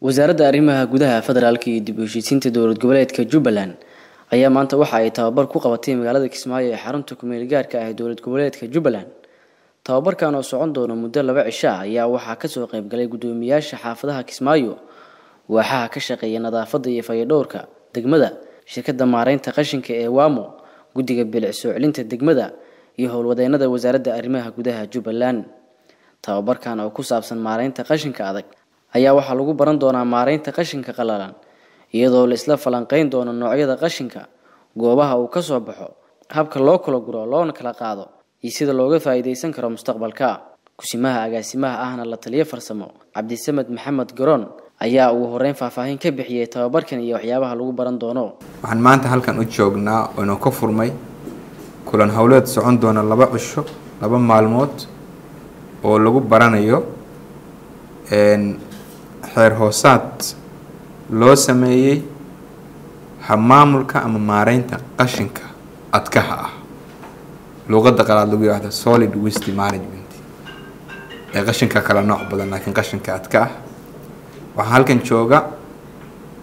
wasaaradda arrimaha gudaha federaalka iyo dib u heshiisiinta dowlad goboleedka jubbaland ayaa maanta waxa ay tababar ku qabatay magaalada kismaayo ee xarunta kumeel gaarka ah ee dowlad goboleedka jubbaland. Tababarkan oo socon doona muddo laba cisho ah ayaa waxaa ka soo qaybgalay guddoomiyaasha xaafadaha kismaayo. Waaxaha ka shaqeeya nadaafadda iyo fayadhowrka degmada shirkadda maareynta qashinka ee waamo guddiga bilic soo celinta degmada iyo howlwadeennada wasaaradda arrimaha gudaha jubbaland. Tababarkan oo ku saabsan maareynta qashinka adag ayaa waxaa lagu baran doonaa maareynta qashinka qalalan iyadoo la isla falanqeyn doono noocyada qashinka goobaha uu ka soo baxo habka loo kala guro loona kala qaado iyo sida looga faa'iidaysan karo mustaqbalka. Kusimaha agaasimaha ahna la taliyo farsamo. Cabdisamed maxamed garoon ayaa ugu horeyn faahfaahin ka bixiyey tababarkan iyo waxyaabaha lagu baran doono. Waxaan maanta halkan u joognaa oonu ka furmay kulan howleed socon doona laba cisho laba maalmood oo lagu baranayo xeer hoosaad loo sameeyey hamaamulka ama maareynta qashinka adkaha ah. Luuqadda qalaad lagu yihahdo solid waste management ee qashinka kala nooc badan laakiin qashinka adka ah. Waxaa halkan jooga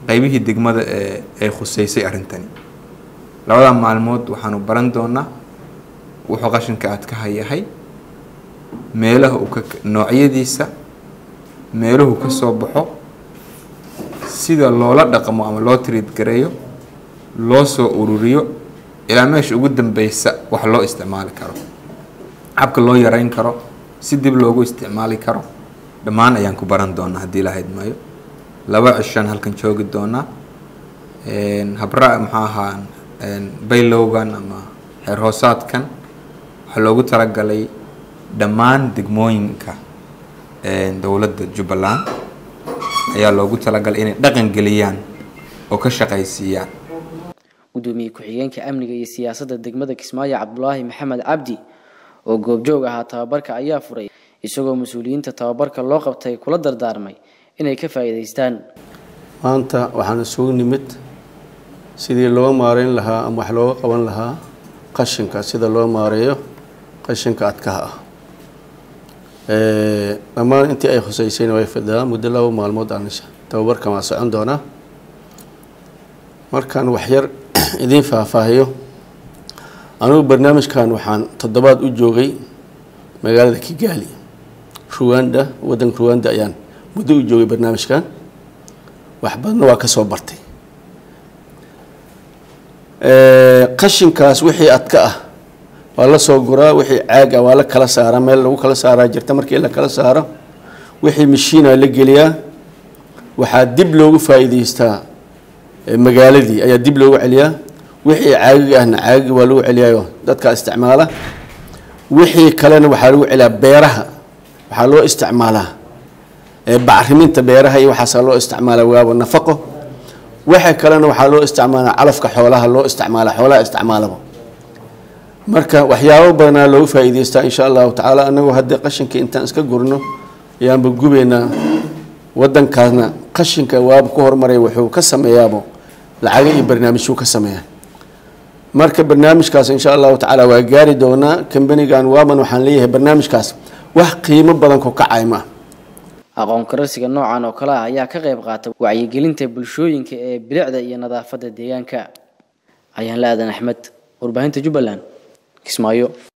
qeybihii degmada ee ay khuseysay arrintani labada maalmood waxaanu baran doonaa wuxuu qashinka adkaha yahay. Meelaha uu ka noocyadiisa meeluhu ka soo baxo sida loola dhaqmo ama loo tiriid gareeyo loo soo ururiyo ilaa meesha ugu dambeysa wax loo isticmaali karo. Habka loo yareyn karo si dib loogu isticmaali karo dhammaan ayaan ku baran doonaa haddii lahayd maayo laba cishaan halkan joogi doonaa. Habra maxaa ahaa baylowgan ama xeer hoosaadkan waxaa loogu talagalay dhammaan degmooyinka dowladda jubbaland ayaa loogu talagalay inay dhaqan geliyaan oo ka shaqaysiiyaan. Gudoomiye ku-xigeenka amniga iyo siyaasadda degmada kismaayo cabdulaahi maxamed cabdi oo goobjoog ahaa tababarka ayaa furay isagoo mas'uuliyiinta tababarka loo qabtay kula dardaarmay inay ka faa'iidaystaan. Maanta waxaan isugu nimid sidii loo maareyn lahaa ama wax looga qaban lahaa qashinka sida loo maareeyo qashinka adkaha ah dhammaan intii ay khuseysayna way fadhidaa muddo laba maalmood aan tababarkan waa socon doonaa markaan waxyar idiin faahfaahiyo anugu barnaamijkan waxaan toddobaad u joogay magaalada kigali. Ruwanda waddanka ruwanda ayaan muddo u joogay barnaamijkan. Wax badna waa ka soo bartay. Qashinkaas wixii adka ah waa la soo guraa wixii caag ah waa la kala saaraa meel lagu kala saaraa jirta. Markii la kala saaro wixii mashiina la geliyaa waxaa dib loogu faa'iidaystaa magaaladii ayaa dib loogu celiyaa. Wixii caagig ahna caagigi waa lagu celiyaayo dadka isticmaala. Wixii kalena waxaa lagu celiyaa beeraha waxaa loo isticmaalaa. Bacriminta beeraha iyo waxaasaa loo isticmaalaa waaba nafaqo. Waxa kalena waxaa loo isticmaalaa calafka xoolaha loo isticmaala xoolaha isticmaalaba marka waxyaabo badanaa loogu faa'iidaystaa insha allahu tacaala anagoo haddii qashinka intaan iska gurno ayaanba gubaynaa waddankaasna qashinka waaba ku horumaray wuxuu ka sameeyaabo lacaga iyo barnaamijyuu ka sameeyaa. Marka barnaamijkaas insha allahu tacaala waa gaari doonaa kambanigan waaman waxaan leeyahay barnaamijkaas wax qiimo badan ku kacay ma aqoon kararsiga noocan oo kale ah ayaa ka qayb qaata wacyigelinta bulshooyinka ee bilicda iyo nadaafadda deegaanka. Ayaan la aadan axmed warbaahinta jubbaland kismaayo